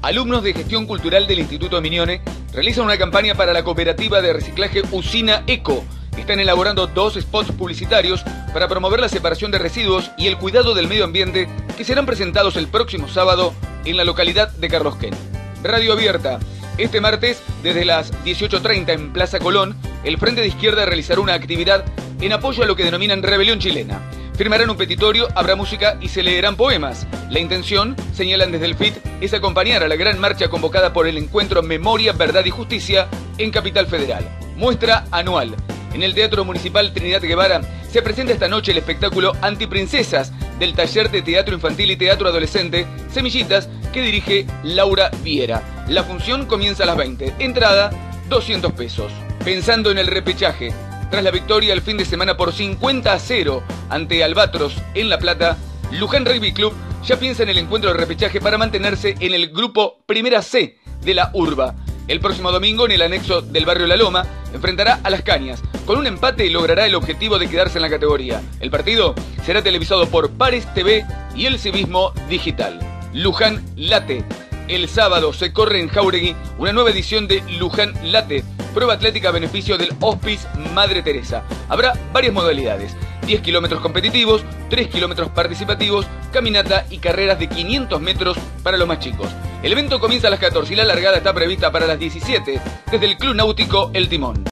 Alumnos de gestión cultural del Instituto Minione realizan una campaña para la cooperativa de reciclaje Usina Eco. Están elaborando dos spots publicitarios para promover la separación de residuos y el cuidado del medio ambiente que serán presentados el próximo sábado en la localidad de Carrosquén. Radio Abierta. Este martes, desde las 18.30 en Plaza Colón, el Frente de Izquierda realizará una actividad en apoyo a lo que denominan Rebelión Chilena. Firmarán un petitorio, habrá música y se leerán poemas. La intención, señalan desde el FIT, es acompañar a la gran marcha convocada por el encuentro Memoria, Verdad y Justicia en Capital Federal. Muestra anual. En el Teatro Municipal Trinidad Guevara se presenta esta noche el espectáculo Antiprincesas del taller de teatro infantil y teatro adolescente Semillitas que dirige Laura Viera. La función comienza a las 20. Entrada 200 pesos. Pensando en el repechaje, tras la victoria el fin de semana por 50 a 0 ante Albatros en La Plata, Luján Rugby Club ya piensa en el encuentro de repechaje para mantenerse en el grupo Primera C de la Urba. El próximo domingo, en el anexo del barrio La Loma, enfrentará a Las Cañas. Con un empate logrará el objetivo de quedarse en la categoría. El partido será televisado por Pares TV y el Civismo Digital. Luján Late. El sábado se corre en Jauregui una nueva edición de Luján Late prueba atlética a beneficio del Hospice Madre Teresa. Habrá varias modalidades. 10 kilómetros competitivos, 3 kilómetros participativos, caminata y carreras de 500 metros para los más chicos. El evento comienza a las 14 y la largada está prevista para las 17 desde el Club Náutico El Timón.